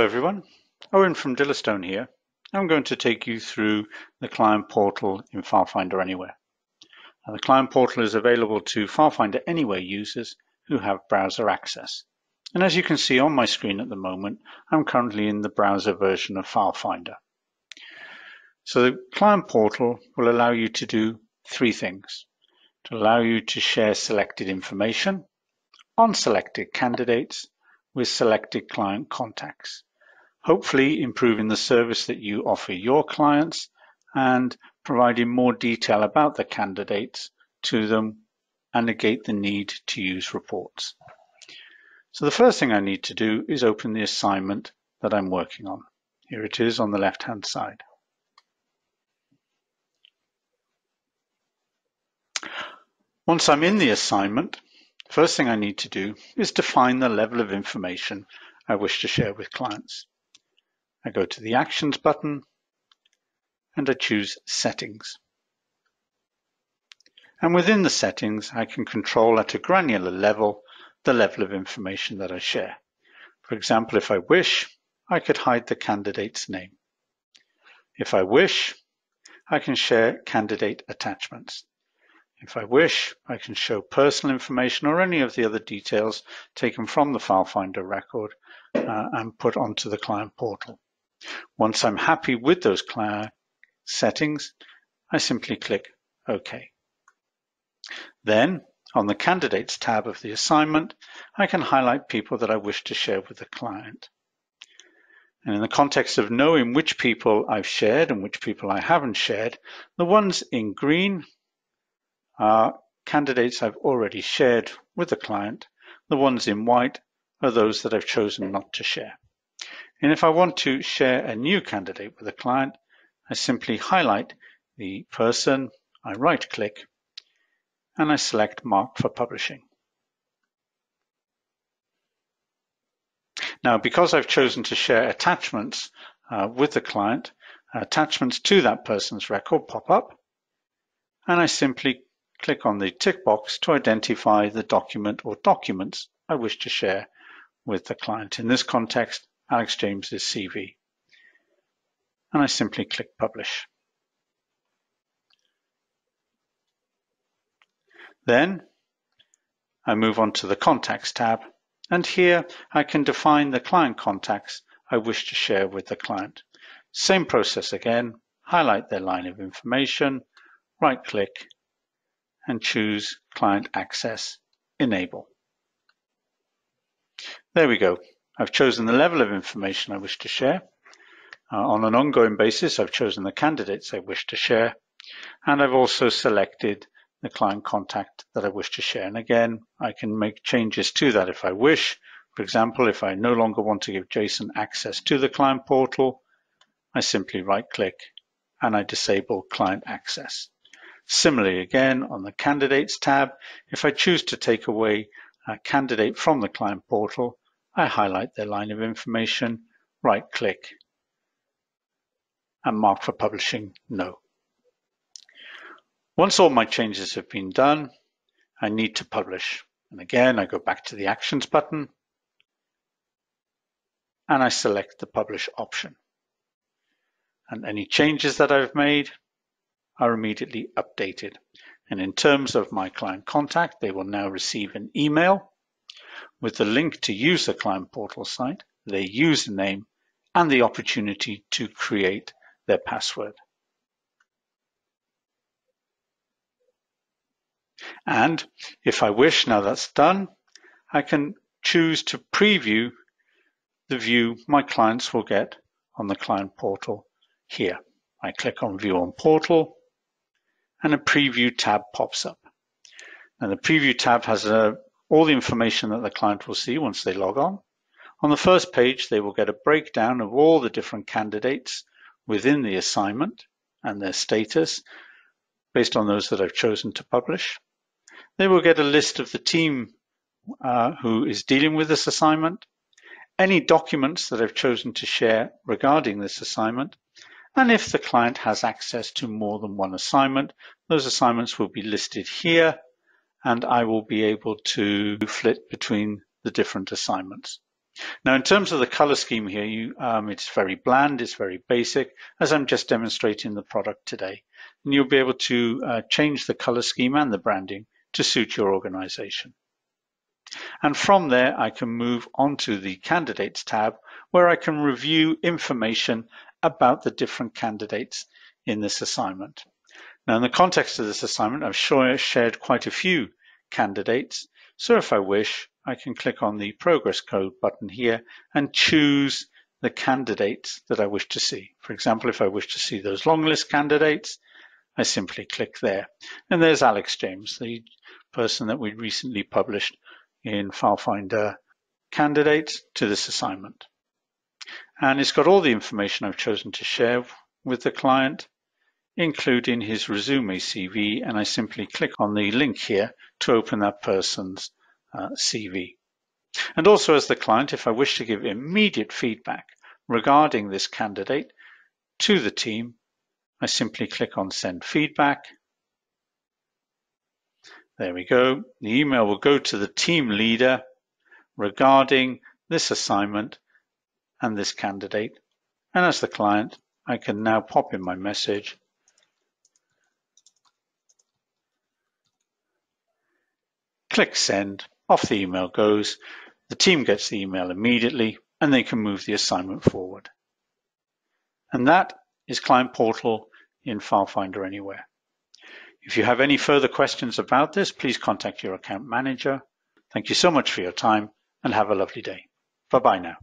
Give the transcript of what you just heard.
Hello everyone, Owen from Dillistone here. I'm going to take you through the client portal in FileFinder Anywhere. Now, the client portal is available to FileFinder Anywhere users who have browser access. And as you can see on my screen at the moment, I'm currently in the browser version of FileFinder. So the client portal will allow you to do three things. To allow you to share selected information on selected candidates with selected client contacts, hopefully improving the service that you offer your clients and providing more detail about the candidates to them and negate the need to use reports. So the first thing I need to do is open the assignment that I'm working on. Here it is on the left-hand side. Once I'm in the assignment, First thing I need to do is define the level of information I wish to share with clients. I go to the Actions button and I choose Settings. And within the settings, I can control at a granular level the level of information that I share. For example, if I wish, I could hide the candidate's name. If I wish, I can share candidate attachments. If I wish, I can show personal information or any of the other details taken from the FileFinder record uh, and put onto the client portal. Once I'm happy with those client settings, I simply click OK. Then, on the Candidates tab of the assignment, I can highlight people that I wish to share with the client. And in the context of knowing which people I've shared and which people I haven't shared, the ones in green are candidates I've already shared with the client. The ones in white are those that I've chosen not to share. And if I want to share a new candidate with a client, I simply highlight the person, I right click, and I select Mark for Publishing. Now, because I've chosen to share attachments uh, with the client, attachments to that person's record pop up, and I simply click on the tick box to identify the document or documents I wish to share with the client. In this context, Alex James's CV. And I simply click Publish. Then I move on to the Contacts tab, and here I can define the client contacts I wish to share with the client. Same process again, highlight their line of information, right click, and choose Client Access Enable. There we go. I've chosen the level of information I wish to share. Uh, on an ongoing basis, I've chosen the candidates I wish to share, and I've also selected the client contact that I wish to share. And again, I can make changes to that if I wish. For example, if I no longer want to give Jason access to the client portal, I simply right click and I disable client access. Similarly, again, on the Candidates tab, if I choose to take away a candidate from the client portal, I highlight their line of information, right-click, and mark for publishing No. Once all my changes have been done, I need to publish. And again, I go back to the Actions button, and I select the Publish option. And any changes that I've made, are immediately updated. And in terms of my client contact, they will now receive an email with the link to use the client portal site, their username, and the opportunity to create their password. And if I wish, now that's done, I can choose to preview the view my clients will get on the client portal here. I click on View on Portal, and a preview tab pops up. Now the preview tab has uh, all the information that the client will see once they log on. On the first page, they will get a breakdown of all the different candidates within the assignment and their status based on those that I've chosen to publish. They will get a list of the team uh, who is dealing with this assignment, any documents that I've chosen to share regarding this assignment, and if the client has access to more than one assignment, those assignments will be listed here and I will be able to flit between the different assignments. Now, in terms of the color scheme here, you, um, it's very bland, it's very basic, as I'm just demonstrating the product today. And you'll be able to uh, change the color scheme and the branding to suit your organization. And from there, I can move on to the Candidates tab, where I can review information about the different candidates in this assignment. Now, in the context of this assignment, I've shared quite a few candidates. So if I wish, I can click on the Progress Code button here and choose the candidates that I wish to see. For example, if I wish to see those long list candidates, I simply click there. And there's Alex James, the person that we recently published in FileFinder candidates to this assignment. And it's got all the information I've chosen to share with the client, including his resume CV, and I simply click on the link here to open that person's uh, CV. And also as the client, if I wish to give immediate feedback regarding this candidate to the team, I simply click on send feedback there we go. The email will go to the team leader regarding this assignment and this candidate. And as the client, I can now pop in my message. Click send, off the email goes. The team gets the email immediately and they can move the assignment forward. And that is Client Portal in FileFinder Anywhere. If you have any further questions about this, please contact your account manager. Thank you so much for your time and have a lovely day. Bye bye now.